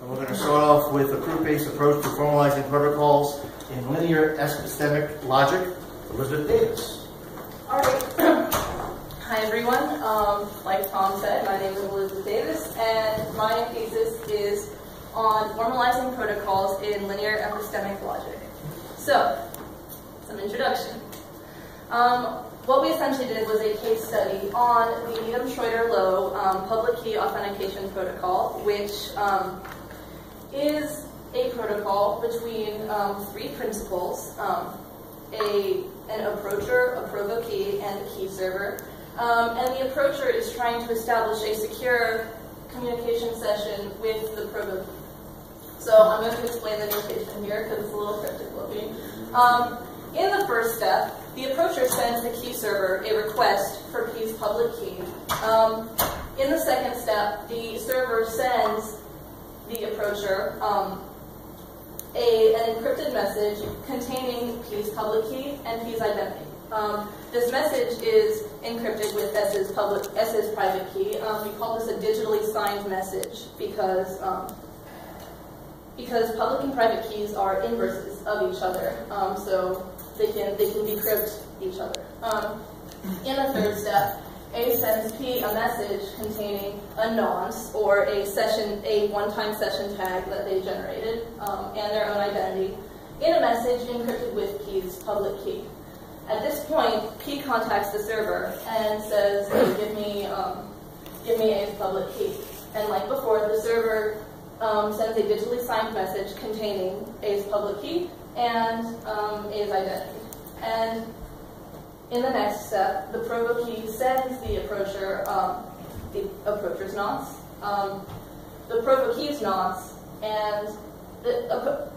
And we're going to start off with a proof-based approach to formalizing protocols in linear epistemic logic. Elizabeth Davis. All right. Hi, everyone. Um, like Tom said, my name is Elizabeth Davis, and my thesis is on formalizing protocols in linear epistemic logic. So, some introduction. Um, what we essentially did was a case study on the Needham-Schroeder-Lowe um, public key authentication protocol, which um, is a protocol between um, three principals, um, a, an approacher, a provokee, and a key server. Um, and the approacher is trying to establish a secure communication session with the provokee. So I'm going to explain the notation here because it's a little cryptic looking. Um, in the first step, the approacher sends the key server a request for key's public key. Um, in the second step, the server sends the approacher um, a, an encrypted message containing P's public key and P's identity. Um, this message is encrypted with S's public S's private key. Um, we call this a digitally signed message because um, because public and private keys are inverses of each other. Um, so they can they can decrypt each other. Um, in the third step, a sends P a message containing a nonce or a session, a one-time session tag that they generated um, and their own identity in a message encrypted with P's public key. At this point, P contacts the server and says, give me, um, give me A's public key. And like before, the server um, sends a digitally signed message containing A's public key and um, A's identity. And in the next step, the provokee sends the approacher um, the approacher's nonce, um, the provokee's nonce, and the, a,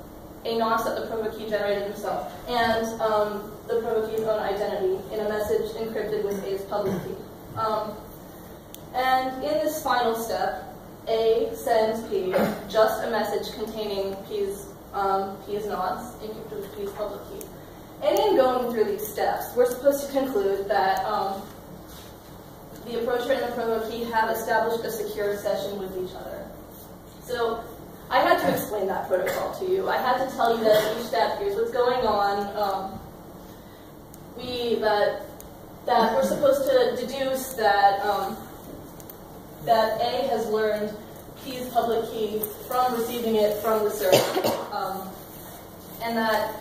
a nonce that the provokee generated himself, and um, the provokee's own identity in a message encrypted with A's public key. Um, and in this final step, A sends P just a message containing P's, um, P's nonce encrypted with P's public key. And in going through these steps, we're supposed to conclude that um, the approacher and the provokee have established a secure session with each other. So I had to explain that protocol to you. I had to tell you that each step, here's what's going on. Um, we that that we're supposed to deduce that um, that A has learned P's public key from receiving it from the server, um, and that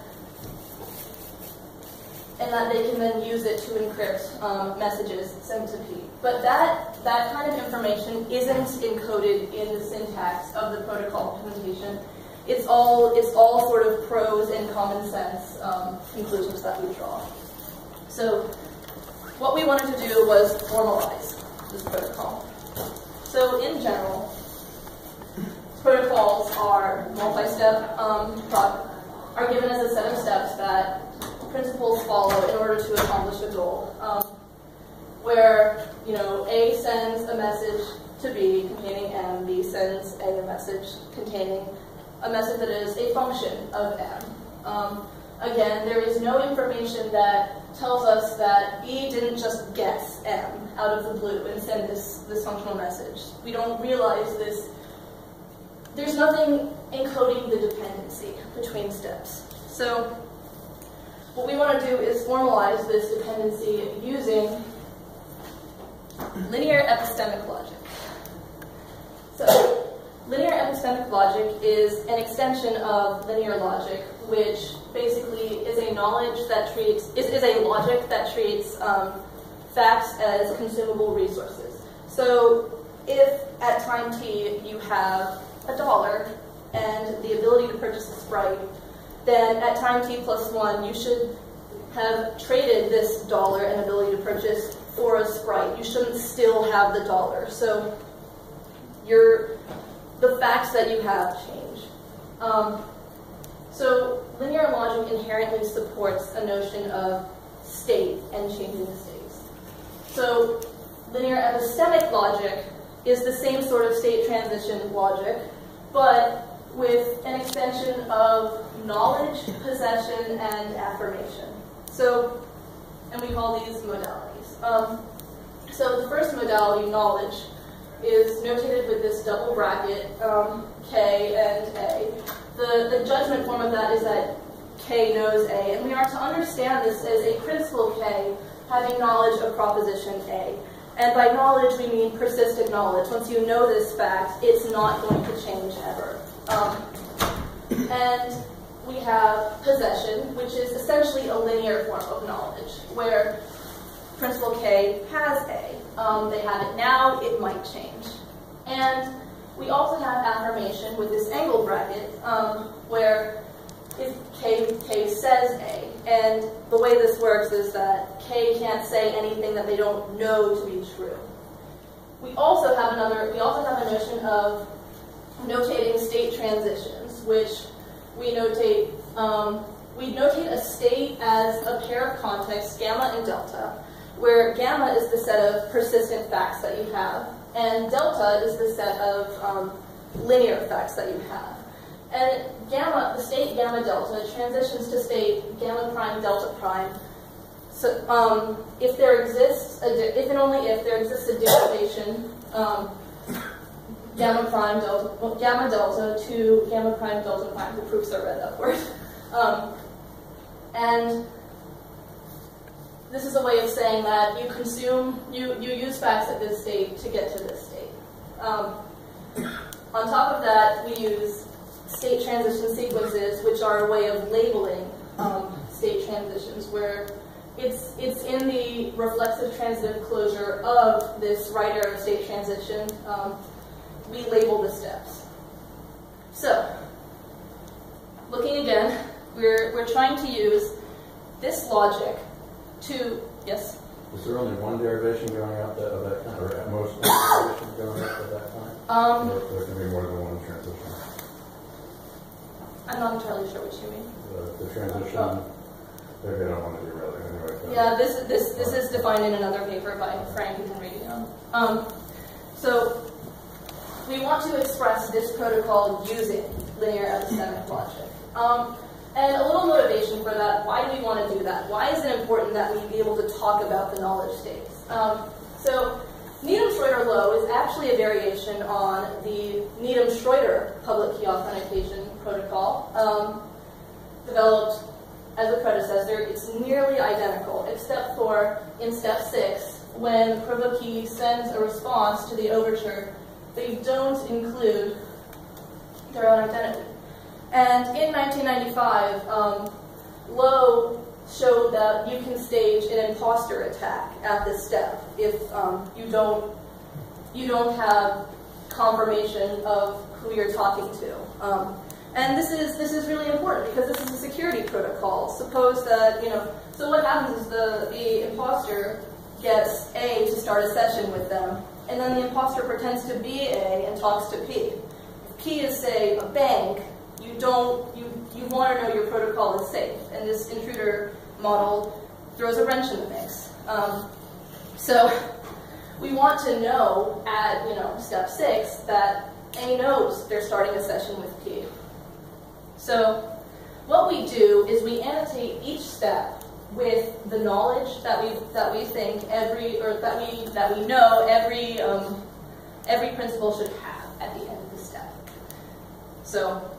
and that they can then use it to encrypt um, messages sent to P. But that, that kind of information isn't encoded in the syntax of the protocol implementation. It's all, it's all sort of prose and common sense um, conclusions that we draw. So what we wanted to do was formalize this protocol. So in general, protocols are multi-step, um, are given as a set of steps that principals follow in order to accomplish a goal. Um, where, you know, A sends a message to B containing M, B sends A a message containing a message that is a function of M. Um, again, there is no information that tells us that B didn't just guess M out of the blue and send this, this functional message. We don't realize this. There's nothing encoding the dependency between steps. So what we want to do is formalize this dependency using linear epistemic logic. So, linear epistemic logic is an extension of linear logic, which basically is a knowledge that treats, is, is a logic that treats um, facts as consumable resources. So, if at time t you have a dollar and the ability to purchase a Sprite, then at time t plus 1, you should have traded this dollar and ability to purchase for a Sprite. You shouldn't still have the dollar. So your, the facts that you have change. Um, so linear logic inherently supports a notion of state and changing states. So linear epistemic logic is the same sort of state transition logic, but with an extension of knowledge, possession, and affirmation. So, and we call these modalities. Um, so the first modality, knowledge, is notated with this double bracket, um, K and A. The, the judgment form of that is that K knows A, and we are to understand this as a principal K having knowledge of proposition A. And by knowledge, we mean persistent knowledge. Once you know this fact, it's not going to change ever. Um, and we have possession, which is essentially a linear form of knowledge, where principal K has A. Um, they have it now, it might change. And we also have affirmation with this angle bracket, um, where if K, K says A. And the way this works is that K can't say anything that they don't know to be true. We also have another, we also have a notion of notating state transitions, which we notate, um, we notate a state as a pair of contexts, gamma and delta, where gamma is the set of persistent facts that you have, and delta is the set of um, linear facts that you have. And gamma, the state gamma delta transitions to state gamma prime delta prime. So um, if there exists, a if and only if there exists a derivation um, gamma prime delta, well, gamma delta to gamma prime delta prime, the proofs are read upward. Um, and this is a way of saying that you consume, you, you use facts at this state to get to this state. Um, on top of that, we use state transition sequences, which are a way of labeling um, state transitions, where it's, it's in the reflexive transitive closure of this right arrow state transition. Um, we label the steps. So, looking again, we're, we're trying to use this logic to, yes? Is there only one derivation going out that, of that kind, or at most one derivation going out at that time? Um, or there can be more than one transition? I'm not entirely sure what you mean. The, the transition, oh. maybe I don't want to be it anyway. Yeah, this this this is defined in another paper by Frank and Young. Um, so we want to express this protocol using linear epistemic logic. Um, and a little motivation for that, why do we want to do that? Why is it important that we be able to talk about the knowledge states? Um, so Needham-Schroeder-Lowe is actually a variation on the Needham-Schroeder public key authentication protocol, um, developed as a predecessor. It's nearly identical, except for in step six, when provokee sends a response to the overture, they don't include their own identity. And in 1995, um, Lowe showed that you can stage an imposter attack at this step if um, you don't you don't have confirmation of who you're talking to. Um, and this is this is really important because this is a security protocol. Suppose that you know. So what happens is the the imposter gets A to start a session with them, and then the imposter pretends to be A and talks to P. If P is say a bank, you don't you you want to know your protocol is safe, and this intruder model throws a wrench in the mix. Um, so we want to know at you know step six that A knows they're starting a session with P. So what we do is we annotate each step with the knowledge that we that we think every or that we that we know every um, every principal should have at the end of the step. So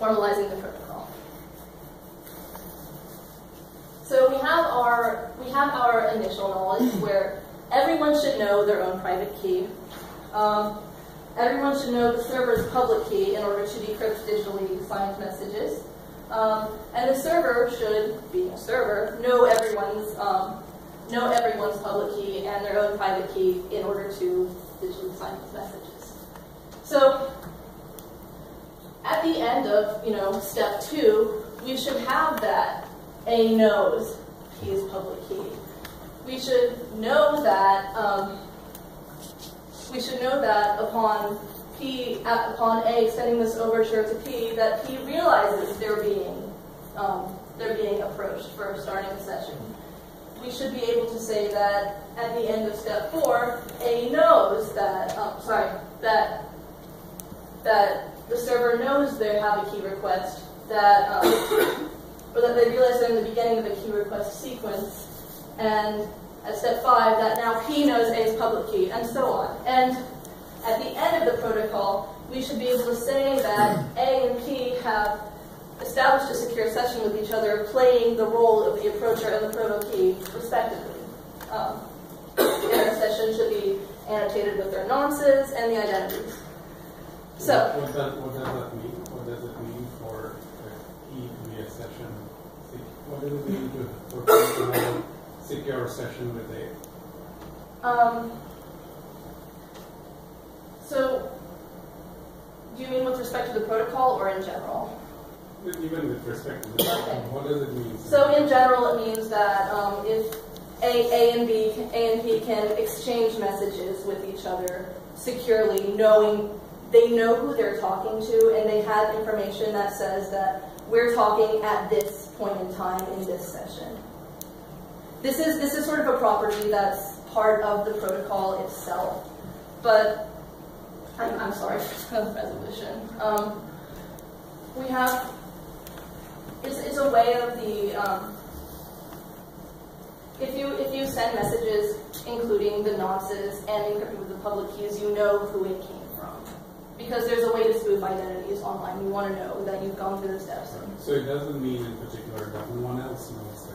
formalizing the protocol. So we have our we have our initial knowledge where everyone should know their own private key. Um, everyone should know the server's public key in order to decrypt digitally signed messages. Um, and the server should, being a server, know everyone's um, know everyone's public key and their own private key in order to digitally sign these messages. So at the end of you know step two, we should have that a knows P is public key. We should know that um, we should know that upon P upon A sending this overture to P that P realizes they're being um, they're being approached for starting a session. We should be able to say that at the end of step four, A knows that um, sorry that that the server knows they have a key request that um, or that they realize they're in the beginning of a key request sequence, and at step five, that now P knows A's public key, and so on. And at the end of the protocol, we should be able to say that A and P have established a secure session with each other, playing the role of the approacher and the provokee, respectively. Um, our session should be annotated with their nonces and the identities. So, What does, what does that mean? What does it mean for a key to be a session? What does it mean to, for people to have a secure session with a, um, so, do you mean with respect to the protocol or in general? even with respect to the session, what does it mean? So in general, it means that um, if A, A and B, A and P can exchange messages with each other securely, knowing they know who they're talking to, and they have information that says that we're talking at this point in time in this session. This is this is sort of a property that's part of the protocol itself, but I'm, I'm sorry the resolution. Um, we have it's, it's a way of the um, if you if you send messages including the nonces and encrypted with the public keys, you know who it came from because there's a way to spoof identities online. You want to know that you've gone through the steps. So it doesn't mean in particular that no one else knows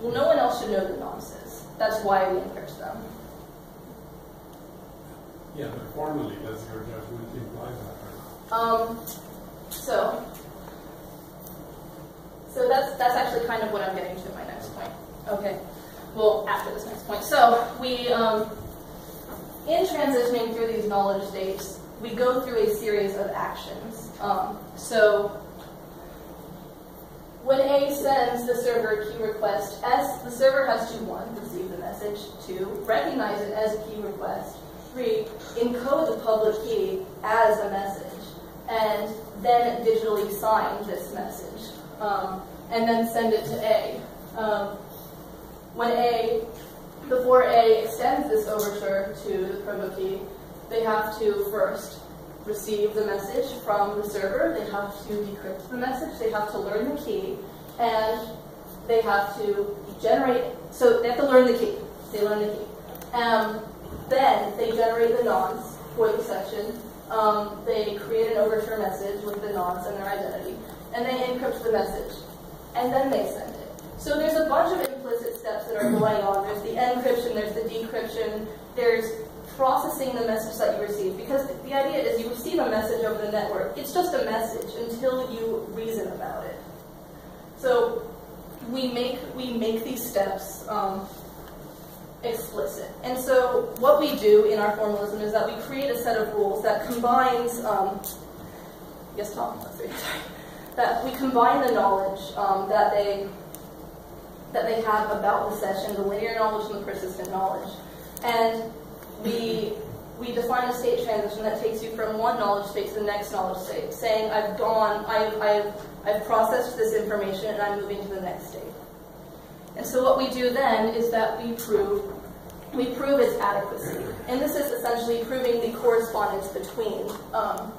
well, no one else should know the nonces. That's why we encrypt them. Yeah, but formally, does your judgment imply that? Um, so, so that's that's actually kind of what I'm getting to my next point. Okay. Well, after this next point. So we, um, in transitioning through these knowledge states, we go through a series of actions. Um, so when A sends the server a key request, S, the server has to one, receive the message, two, recognize it as a key request, encode the public key as a message, and then digitally sign this message, um, and then send it to A. Um, when A, before A extends this overture to the provokee, they have to first receive the message from the server, they have to decrypt the message, they have to learn the key, and they have to generate, so they have to learn the key. They learn the key. Um, then they generate the nonce for the section. Um, they create an overture message with the nonce and their identity, and they encrypt the message, and then they send it. So there's a bunch of implicit steps that are going on. There's the encryption, there's the decryption, there's processing the message that you receive. Because the, the idea is you receive a message over the network. It's just a message until you reason about it. So we make we make these steps um, explicit. And so what we do in our formalism is that we create a set of rules that combines. Um, yes, Tom. That we combine the knowledge um, that they that they have about the session, the linear knowledge and the persistent knowledge, and we we define a state transition that takes you from one knowledge state to the next knowledge state, saying I've gone, I've, I've, I've processed this information and I'm moving to the next state. And so what we do then is that we prove we prove its adequacy, and this is essentially proving the correspondence between um,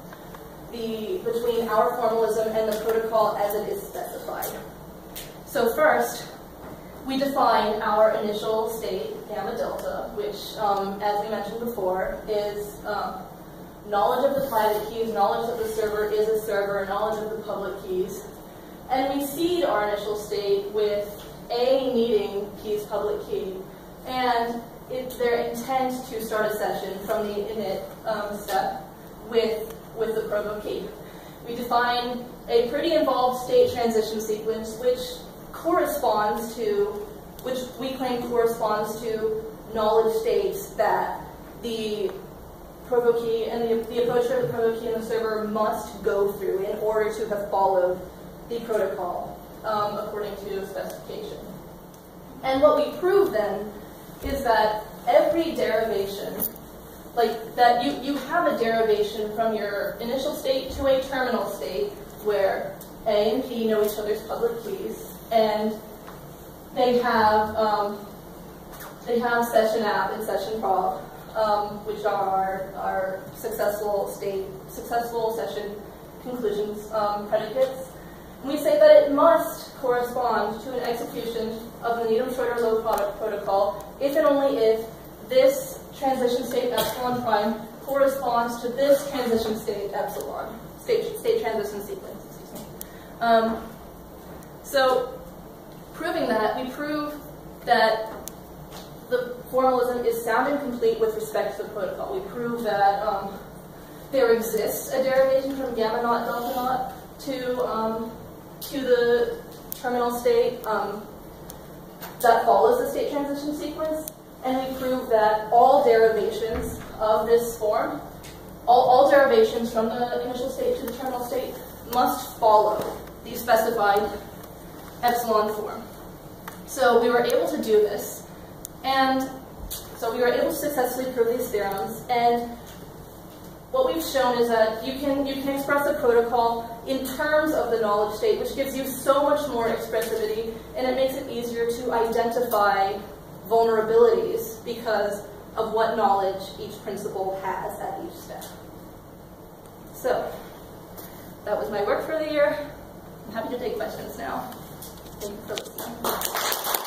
the between our formalism and the protocol as it is specified. So first, we define our initial state, gamma delta, which, um, as we mentioned before, is um, knowledge of the private keys, knowledge that the server is a server, knowledge of the public keys. And we seed our initial state with A needing keys public key, and it, their intent to start a session from the init um, step with, with the provokee. We define a pretty involved state transition sequence, which corresponds to, which we claim corresponds to knowledge states that the provokee and the, the approacher of the provokee and the server must go through in order to have followed the protocol um, according to specification. And what we prove then is that every derivation, like that you, you have a derivation from your initial state to a terminal state where A and P know each other's public keys, and they have um, they have session app and session prog, um, which are our successful state successful session conclusions um, predicates. We say that it must correspond to an execution of the Needham-Schroeder Lowe product protocol if and only if this transition state epsilon prime corresponds to this transition state epsilon, state, state transition sequence, excuse me. Um, so, proving that, we prove that the formalism is sound and complete with respect to the protocol. We prove that um, there exists a derivation from gamma naught delta naught to um, to the terminal state um, that follows the state transition sequence, and we prove that all derivations of this form, all, all derivations from the initial state to the terminal state, must follow the specified epsilon form. So we were able to do this, and so we were able to successfully prove these theorems, and what we've shown is that you can, you can express a protocol in terms of the knowledge state, which gives you so much more expressivity, and it makes it easier to identify vulnerabilities because of what knowledge each principal has at each step. So, that was my work for the year. I'm happy to take questions now. Thank you for listening.